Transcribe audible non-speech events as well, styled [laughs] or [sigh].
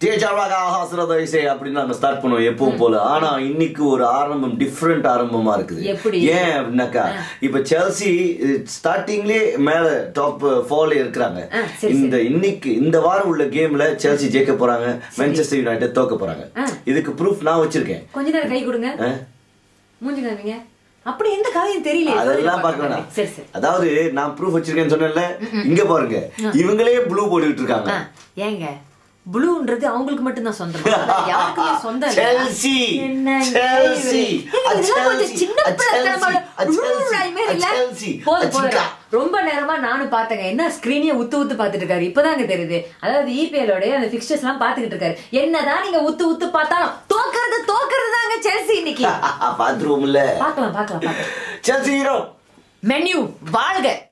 கலகாசுரத இசை அப்படின்னு நாங்க ஸ்டார்ட் பண்ணுவோம் எப்பவும் போல. ஆனா இன்னைக்கு ஒரு ஆரம்பம் டிஃப்ரெண்ட் ஆரம்பமா இருக்குது. எப்படி? ஏன் அப்படின்னாக்கா இப்ப செல்சி ஸ்டார்டிங்லயே மேல டாப் ஃபோர்ல இருக்கிறாங்க. இந்த இன்னைக்கு இந்த வாரம் உள்ள கேம்ல செல்சி ஜெயிக்க போறாங்க மான்செஸ்டர் யுனைடெட் தோக்க போறாங்க. இதுக்கு ப்ரூஃப் நான் வச்சிருக்கேன். கொஞ்ச நேரம் கை கொடுங்க. ஆ? மூஞ்சி காமிங்க அப்படி எந்த கதையும் தெரியல அதெல்லாம் பார்க்க வேணாம். சரி சரி. அதாவது நான் ப்ரூஃப் வச்சிருக்கேன்னு சொன்னேன்ல இங்க பாருங்க. இவங்களே ப்ளூ போட்டுக்கிட்டு இருக்காங்க. ஏங்க? ப்ளூன்றது அவங்களுக்கு மட்டும் தான் சொந்தம் யாருக்குமே சொந்தம். செல்சி செல்சி சின்ன. ரொம்ப நேரமா நானும் பார்த்தேங்க என்ன ஸ்கிரீனே உத்து உத்து பார்த்துட்டு இருக்காரு. இப்பதாங்க தெரியுது. அதாவது இபிஎலோட அந்த பிக்சர்ஸ் எல்லாம் பாத்துக்கிட்டு இருக்காரு. என்னதான் நீங்க உத்து உத்து பார்த்தாலும் தோக்கறது தோக்கறது தாங்க செல்சி இன்னைக்கு. [laughs] பாத்ரூம்ல. பார்க்கலாம் பார்க்கலாம் செல்சி ஹீரோ மெனு வாழ்க.